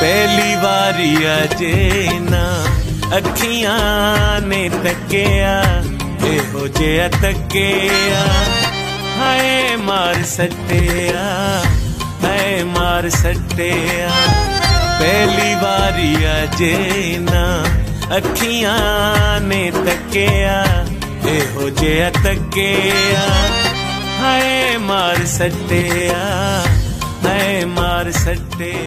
ਪਹਿਲੀ ਵਾਰੀ ਅਜੇ ਨਾ ਅੱਖੀਆਂ ਨੇ ਤੱਕਿਆ ਇਹੋ ਜਿਹਾ ਤੱਕਿਆ ਹਾਏ ਮਾਰ ਸੱਟਿਆ ਹਾਏ ਮਾਰ ਸੱਟਿਆ ਪਹਿਲੀ ਵਾਰੀ ਅਜੇ ਨਾ ਅੱਖੀਆਂ ਨੇ ਤੱਕਿਆ ਇਹੋ ਜਿਹਾ ਤੱਕਿਆ ਹਾਏ ਮਾਰ ਸੱਟਿਆ ਹਾਏ ਮਾਰ ਸੱਟਿਆ